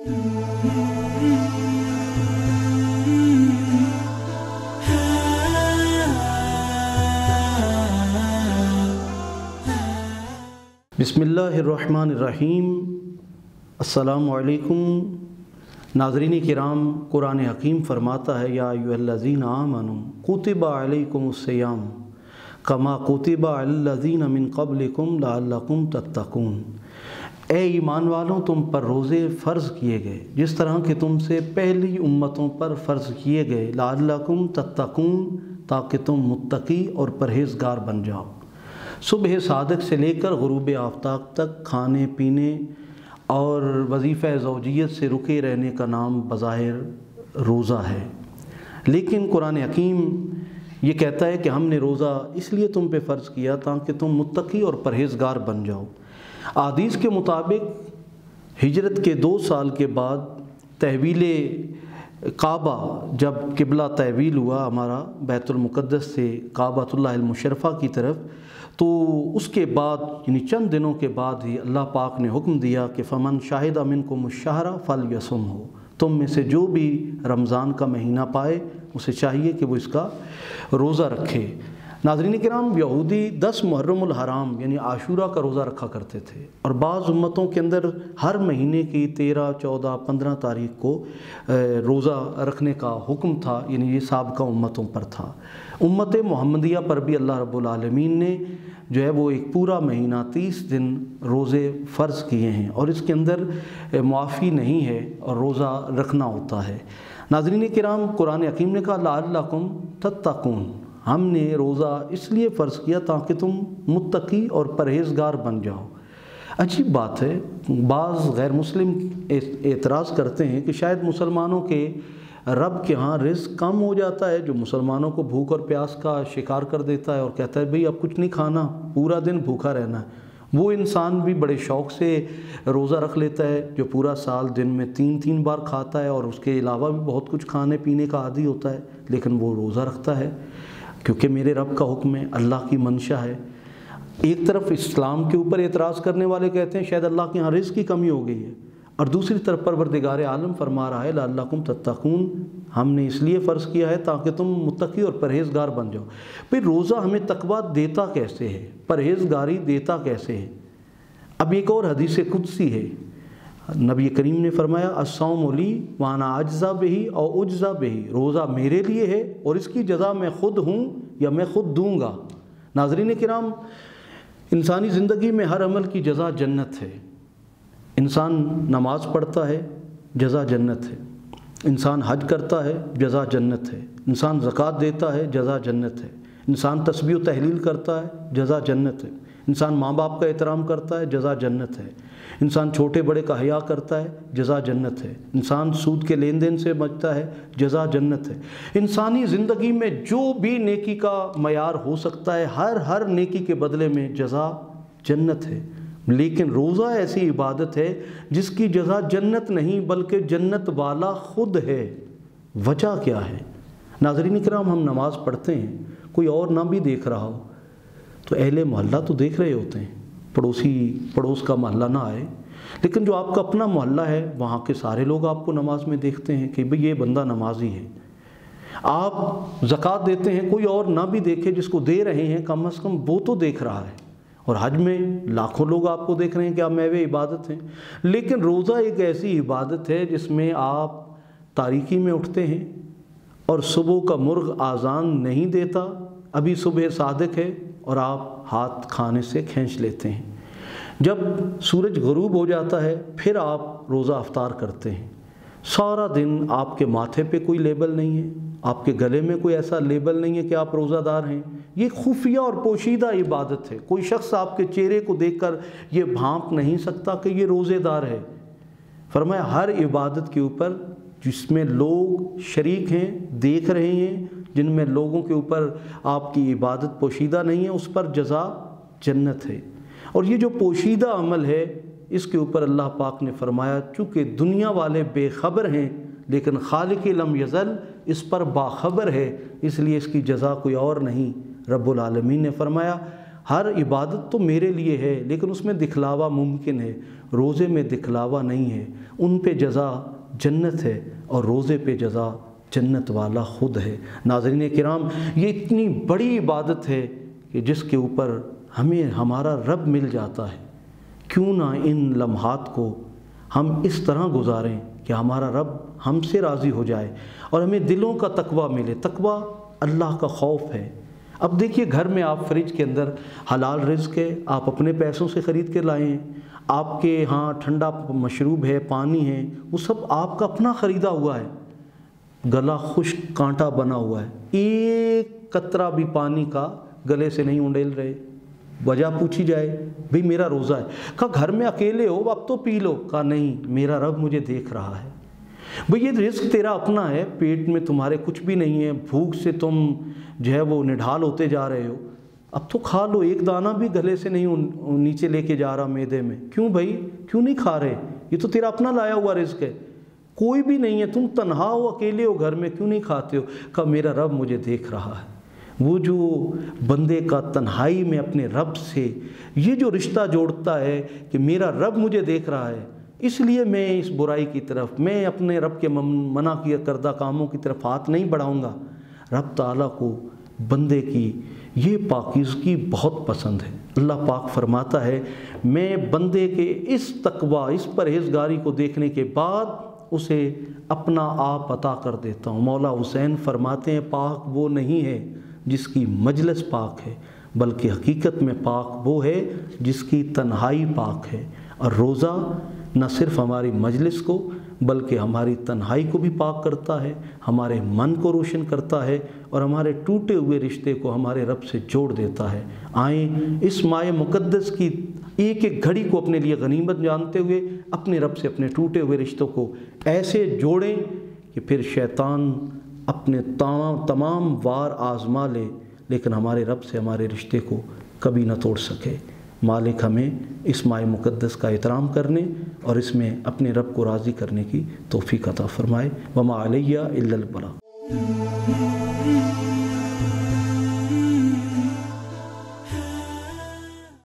بسم اللہ الرحمن الرحیم۔ السلام علیکم۔ ناظرین کرام، قرآن حکیم فرماتا ہے، یا ایوہ الذین آمنوا، کتب علیکم السیام کما کتب الذین من قبلکم لعلکم تتقون۔ اے ایمان والوں، تم پر روزے فرض کیے گئے۔ جس طرح کہ تم سے پہلی امتوں پر فرض کیے گئے، لعلکم تتقون، تاکہ تم متقی اور پرہیزگار بن جاؤ۔ صبح صادق سے لے کر غروب آفتاب تک کھانے، پینے اور وظیفہ زوجیت سے رکے رہنے کا نام بظاہر روزہ ہے۔ لیکن قرآن حکیم یہ کہتا ہے کہ ہم نے روزہ اس لیے تم پہ فرض کیا تاکہ تم متقی اور پرہیزگار بن جاؤ۔ عادیث کے مطابق ہجرت کے دو سال کے بعد تحویل کعبہ جب قبلہ تحویل ہوا ہمارا بیت المقدس سے کعبۃ اللہ المشرفہ کی طرف، تو اس کے بعد یعنی چند دنوں کے بعد ہی اللہ پاک نے حکم دیا کہ فمن شاہد امن کو مشاہرہ فل یسم ہو تم میں سے جو بھی رمضان کا مہینہ پائے اسے چاہیے کہ وہ اس کا روزہ رکھے۔ ناظرین کرام، یہودی دس محرم الحرام یعنی عاشورہ کا روزہ رکھا کرتے تھے اور بعض امتوں کے اندر ہر مہینے کی تیرہ، چودہ، پندرہ تاریخ کو روزہ رکھنے کا حکم تھا یعنی یہ سابقہ امتوں پر تھا۔ امت محمدیہ پر بھی اللہ رب العالمین نے جو ہے وہ ایک پورا مہینہ تیس دن روزے فرض کیے ہیں اور اس کے اندر معافی نہیں ہے اور روزہ رکھنا ہوتا ہے۔ ناظرین کرام، قرآن حکیم نے کہا، لعلکم تتقون۔ ہم نے روزہ اس لیے فرض کیا تاکہ تم متقی اور پرہیزگار بن جاؤ۔ عجیب بات ہے، بعض غیر مسلم اعتراض کرتے ہیں کہ شاید مسلمانوں کے رب کے ہاں رزق کم ہو جاتا ہے جو مسلمانوں کو بھوک اور پیاس کا شکار کر دیتا ہے اور کہتا ہے بھئی اب کچھ نہیں کھانا، پورا دن بھوکا رہنا ہے۔ وہ انسان بھی بڑے شوق سے روزہ رکھ لیتا ہے، جو پورا سال دن میں تین تین بار کھاتا ہے اور اس کے علاوہ بھی بہت کچھ کھانے پینے کا عادی ہوتا ہے، لیکن وہ روزہ رکھتا ہے۔ کیونکہ میرے رب کا حکم ہے، اللہ کی منشا ہے۔ ایک طرف اسلام کے اوپر اعتراض کرنے والے کہتے ہیں شاید اللہ کے یہاں رزق کی کمی ہو گئی ہے۔ اور دوسری طرف پروردگار عالم فرما رہا ہے، لعلکم تتقون، ہم نے اس لیے فرض کیا ہے تاکہ تم متقی اور پرہیزگار بن جاؤ۔ پھر روزہ ہمیں تقوی دیتا کیسے ہے؟ پرہیزگاری دیتا کیسے ہے؟ اب ایک اور حدیث قدسی ہے۔ نبی کریم نے فرمایا السوم علی وانا اجزا بہی اور اجزا بہی۔ روزہ میرے لیے ہے اور اس کی جزا میں خود ہوں یا میں خود دوں گا۔ ناظرین کرام، انسانی زندگی میں ہر عمل کی جزا جنت ہے۔ انسان نماز پڑھتا ہے، جزا جنت ہے۔ انسان حج کرتا ہے، جزا جنت ہے۔ انسان زکوٰۃ دیتا ہے، جزا جنت ہے۔ انسان تسبیح و تحلیل کرتا ہے، جزا جنت ہے۔ انسان ماں باپ کا احترام کرتا ہے، جزا جنت ہے۔ انسان چھوٹے بڑے کا حیا کرتا ہے، جزا جنت ہے۔ انسان سود کے لین دین سے بچتا ہے، جزا جنت ہے۔ انسانی زندگی میں جو بھی نیکی کا معیار ہو سکتا ہے، ہر ہر نیکی کے بدلے میں جزا جنت ہے۔ لیکن روزہ ایسی عبادت ہے جس کی جزا جنت نہیں بلکہ جنت والا خود ہے۔ وجہ کیا ہے؟ ناظرین کرام، ہم نماز پڑھتے ہیں، کوئی اور نہ بھی دیکھ رہا ہو۔ تو اہل محلہ تو دیکھ رہے ہوتے ہیں، پڑوسی، پڑوس کا محلہ نہ آئے۔ لیکن جو آپ کا اپنا محلہ ہے، وہاں کے سارے لوگ آپ کو نماز میں دیکھتے ہیں کہ بھئی یہ بندہ نمازی ہے۔ آپ زکوٰۃ دیتے ہیں، کوئی اور نہ بھی دیکھے جس کو دے رہے ہیں، کم از کم وہ تو دیکھ رہا ہے۔ اور حج میں لاکھوں لوگ آپ کو دیکھ رہے ہیں کہ آپ میوے عبادت ہیں۔ لیکن روزہ ایک ایسی عبادت ہے جس میں آپ تاریکی میں اٹھتے ہیں اور صبح کا مرغ آزان نہیں دیتا، ابھی صبح صادق ہے اور آپ ہاتھ کھانے سے کھینچ لیتے ہیں۔ جب سورج غروب ہو جاتا ہے، پھر آپ روزہ افطار کرتے ہیں۔ سارا دن آپ کے ماتھے پہ کوئی لیبل نہیں ہے۔ آپ کے گلے میں کوئی ایسا لیبل نہیں ہے کہ آپ روزہ دار ہیں۔ یہ خفیہ اور پوشیدہ عبادت ہے۔ کوئی شخص آپ کے چہرے کو دیکھ کر یہ بھانپ نہیں سکتا کہ یہ روزے دار ہے۔ فرمایا، ہر عبادت کے اوپر جس میں لوگ شریک ہیں، دیکھ رہے ہیں، جن میں لوگوں کے اوپر آپ کی عبادت پوشیدہ نہیں ہے، اس پر جزا جنت ہے۔ اور یہ جو پوشیدہ عمل ہے، اس کے اوپر اللہ پاک نے فرمایا، چونکہ دنیا والے بے خبر ہیں، لیکن خالق لم یزل اس پر باخبر ہے، اس لیے اس کی جزا کوئی اور نہیں۔ رب العالمین نے فرمایا، ہر عبادت تو میرے لیے ہے، لیکن اس میں دکھلاوا ممکن ہے۔ روزے میں دکھلاوا نہیں ہے۔ ان پہ جزا جنت ہے اور روزے پہ جزا جنت والا خود ہے۔ ناظرین کرام، یہ اتنی بڑی عبادت ہے کہ جس کے اوپر ہمیں، ہمارا رب مل جاتا ہے۔ کیوں نہ ان لمحات کو ہم اس طرح گزاریں کہ ہمارا رب ہم سے راضی ہو جائے اور ہمیں دلوں کا تقوی ملے۔ تقوی اللہ کا خوف ہے۔ اب دیکھیے گھر میں آپ فریج کے اندر حلال رزق ہے، آپ اپنے پیسوں سے خرید کے لائیں آپ کے ہاں ٹھنڈا مشروب ہے، پانی ہے، وہ سب آپ کا اپنا خریدا ہوا ہے۔ گلا خشک کانٹا بنا ہوا ہے۔ ایک قطرہ بھی پانی کا گلے سے نہیں انڈیل رہے۔ وجہ پوچھی جائے، بھئی میرا روزہ ہے۔ کہا، گھر میں اکیلے ہو، اب تو پی لو۔ کہا، نہیں، میرا رب مجھے دیکھ رہا ہے۔ بھئی یہ رزق تیرا اپنا ہے، پیٹ میں تمہارے کچھ بھی نہیں ہے، بھوک سے تم جو ہے وہ نڈھال ہوتے جا رہے ہو۔ اب تو کھا لو، ایک دانہ بھی گلے سے نہیں نیچے لے کے جا رہا میدے میں۔ کیوں بھائی؟ کیوں نہیں کھا رہے؟ یہ تو تیرا اپنا لایا ہوا رزق ہے۔ کوئی بھی نہیں ہے، تم تنہا ہو، اکیلے ہو گھر میں، کیوں نہیں کھاتے ہو؟ کہا، میرا رب مجھے دیکھ رہا ہے۔ وہ جو بندے کا تنہائی میں اپنے رب سے یہ جو رشتہ جوڑتا ہے کہ میرا رب مجھے دیکھ رہا ہے اس لیے میں اس برائی کی طرف، میں اپنے رب کے منع کیا کردہ کاموں کی طرف ہاتھ نہیں بڑھاؤں گا۔ رب تعالیٰ کو بندے کی یہ پاکیزگی بہت پسند ہے۔ اللہ پاک فرماتا ہے، میں بندے کے اس تقوی، اس پرہیزگاری کو دیکھنے کے بعد اسے اپنا آپ عطا کر دیتا ہوں۔ مولا حسین فرماتے ہیں، پاک وہ نہیں ہے جس کی مجلس پاک ہے، بلکہ حقیقت میں پاک وہ ہے جس کی تنہائی پاک ہے۔ اور روزہ نہ صرف ہماری مجلس کو، بلکہ ہماری تنہائی کو بھی پاک کرتا ہے، ہمارے من کو روشن کرتا ہے اور ہمارے ٹوٹے ہوئے رشتے کو ہمارے رب سے جوڑ دیتا ہے۔ آئیں اس مائع مقدس کی ایک ایک گھڑی کو اپنے لیے غنیمت جانتے ہوئے، اپنے رب سے اپنے ٹوٹے ہوئے رشتوں کو ایسے جوڑیں کہ پھر شیطان اپنے تمام وار آزما لے، لیکن ہمارے رب سے ہمارے رشتے کو کبھی نہ توڑ سکے۔ مالک ہمیں اس مائع مقدس کا احترام کرنے اور اس میں اپنے رب کو راضی کرنے کی توفیق عطا فرمائے۔ وما علیہ الا البلا